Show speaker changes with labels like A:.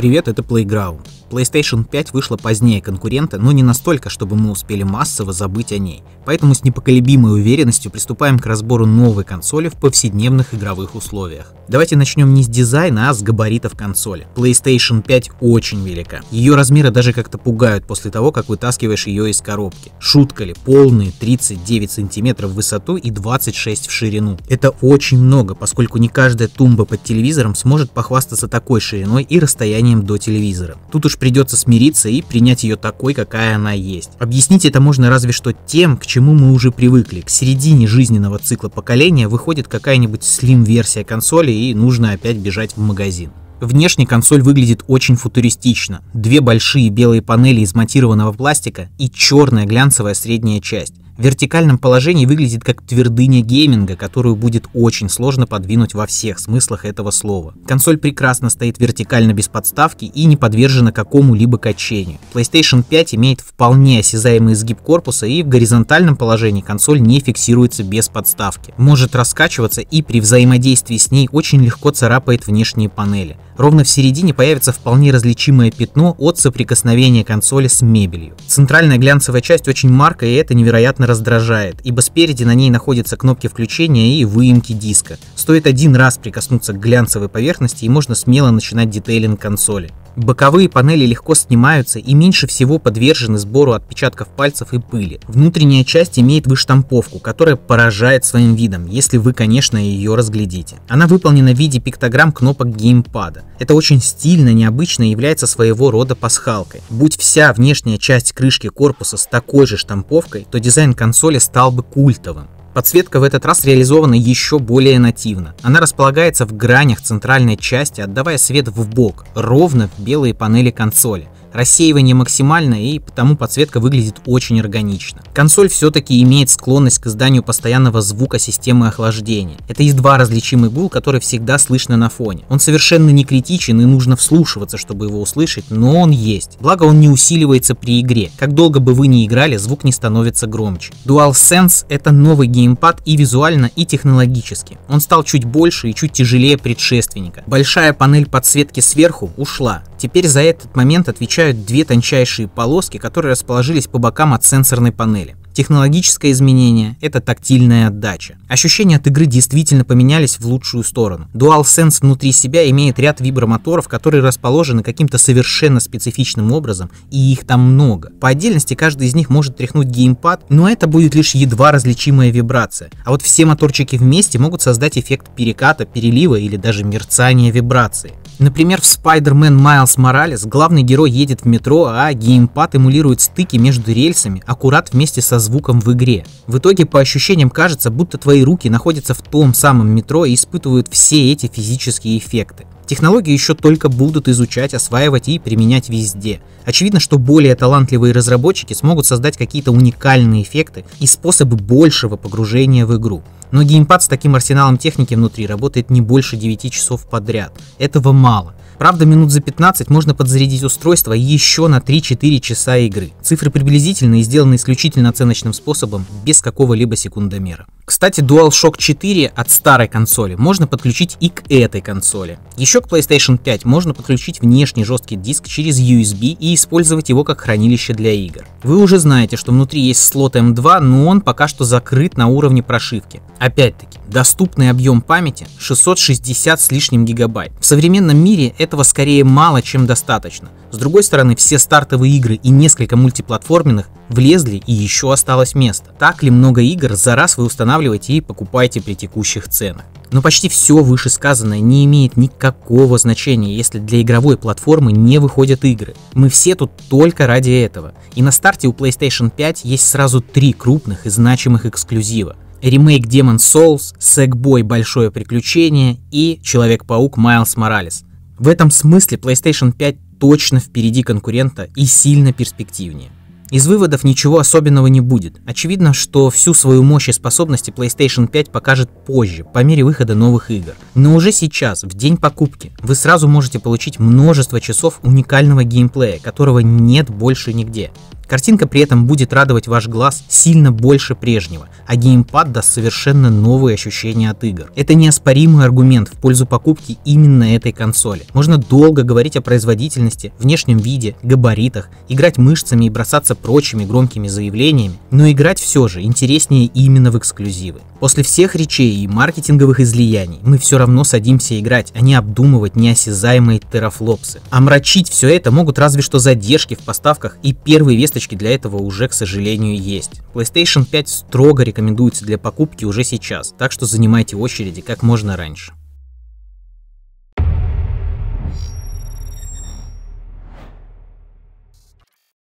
A: Привет, это Playground. PlayStation 5 вышла позднее конкурента, но не настолько, чтобы мы успели массово забыть о ней. Поэтому с непоколебимой уверенностью приступаем к разбору новой консоли в повседневных игровых условиях. Давайте начнем не с дизайна, а с габаритов консоли. PlayStation 5 очень велика. Ее размеры даже как-то пугают после того, как вытаскиваешь ее из коробки. Шутка ли, полные 39 сантиметров в высоту и 26 в ширину. Это очень много, поскольку не каждая тумба под телевизором сможет похвастаться такой шириной и расстоянием до телевизора. Тут уж придется смириться и принять ее такой, какая она есть. Объяснить это можно разве что тем, к чему мы уже привыкли. К середине жизненного цикла поколения выходит какая-нибудь слим-версия консоли и нужно опять бежать в магазин. Внешне консоль выглядит очень футуристично. Две большие белые панели из матированного пластика и черная глянцевая средняя часть в вертикальном положении выглядит как твердыня гейминга, которую будет очень сложно подвинуть во всех смыслах этого слова. Консоль прекрасно стоит вертикально без подставки и не подвержена какому-либо качению. PlayStation 5 имеет вполне осязаемый изгиб корпуса и в горизонтальном положении консоль не фиксируется без подставки. Может раскачиваться и при взаимодействии с ней очень легко царапает внешние панели. Ровно в середине появится вполне различимое пятно от соприкосновения консоли с мебелью. Центральная глянцевая часть очень маркая и это невероятно раздражает, ибо спереди на ней находятся кнопки включения и выемки диска. Стоит один раз прикоснуться к глянцевой поверхности и можно смело начинать детейлинг консоли. Боковые панели легко снимаются и меньше всего подвержены сбору отпечатков пальцев и пыли. Внутренняя часть имеет выштамповку, которая поражает своим видом, если вы, конечно, ее разглядите. Она выполнена в виде пиктограмм кнопок геймпада. Это очень стильно, необычно и является своего рода пасхалкой. Будь вся внешняя часть крышки корпуса с такой же штамповкой, то дизайн консоли стал бы культовым. Подсветка в этот раз реализована еще более нативно. Она располагается в гранях центральной части, отдавая свет в бок, ровно в белые панели консоли. Рассеивание максимальное и потому подсветка выглядит очень органично. Консоль все-таки имеет склонность к изданию постоянного звука системы охлаждения. Это едва различимый гул, который всегда слышно на фоне. Он совершенно не критичен и нужно вслушиваться, чтобы его услышать, но он есть. Благо он не усиливается при игре. Как долго бы вы ни играли, звук не становится громче. DualSense это новый геймпад и визуально, и технологически. Он стал чуть больше и чуть тяжелее предшественника. Большая панель подсветки сверху ушла. Теперь за этот момент отвечают две тончайшие полоски, которые расположились по бокам от сенсорной панели. Технологическое изменение – это тактильная отдача. Ощущения от игры действительно поменялись в лучшую сторону. DualSense внутри себя имеет ряд вибромоторов, которые расположены каким-то совершенно специфичным образом, и их там много. По отдельности каждый из них может тряхнуть геймпад, но это будет лишь едва различимая вибрация. А вот все моторчики вместе могут создать эффект переката, перелива или даже мерцания вибрации. Например, в Spider-Man Miles Morales главный герой едет в метро, а геймпад эмулирует стыки между рельсами аккурат вместе со звуком в игре. В итоге по ощущениям кажется, будто твои руки находятся в том самом метро и испытывают все эти физические эффекты. Технологии еще только будут изучать, осваивать и применять везде. Очевидно, что более талантливые разработчики смогут создать какие-то уникальные эффекты и способы большего погружения в игру. Но геймпад с таким арсеналом техники внутри работает не больше 9 часов подряд. Этого мало. Правда, минут за 15 можно подзарядить устройство еще на 3-4 часа игры. Цифры приблизительные и сделаны исключительно оценочным способом, без какого-либо секундомера. Кстати, DualShock 4 от старой консоли можно подключить и к этой консоли. Еще к PlayStation 5 можно подключить внешний жесткий диск через USB и использовать его как хранилище для игр. Вы уже знаете, что внутри есть слот M2, но он пока что закрыт на уровне прошивки. Опять-таки, доступный объем памяти 660 с лишним гигабайт. В современном мире этого скорее мало, чем достаточно. С другой стороны, все стартовые игры и несколько мультиплатформенных влезли и еще осталось место. Так ли много игр за раз вы устанавливаете и покупаете при текущих ценах? Но почти все вышесказанное не имеет никакого значения, если для игровой платформы не выходят игры. Мы все тут только ради этого. И на старте у PlayStation 5 есть сразу три крупных и значимых эксклюзива. Ремейк Demon Souls, Sackboy Большое Приключение и Человек-паук Майлз Моралес. В этом смысле PlayStation 5 точно впереди конкурента и сильно перспективнее. Из выводов ничего особенного не будет. Очевидно, что всю свою мощь и способности PlayStation 5 покажет позже, по мере выхода новых игр. Но уже сейчас, в день покупки, вы сразу можете получить множество часов уникального геймплея, которого нет больше нигде. Картинка при этом будет радовать ваш глаз сильно больше прежнего, а геймпад даст совершенно новые ощущения от игр. Это неоспоримый аргумент в пользу покупки именно этой консоли. Можно долго говорить о производительности, внешнем виде, габаритах, играть мышцами и бросаться прочими громкими заявлениями, но играть все же интереснее именно в эксклюзивы. После всех речей и маркетинговых излияний мы все равно садимся играть, а не обдумывать неосязаемые терафлопсы. Омрачить все это могут разве что задержки в поставках, и первые весточки для этого уже, к сожалению, есть. PlayStation 5 строго рекомендуется для покупки уже сейчас, так что занимайте очереди как можно раньше.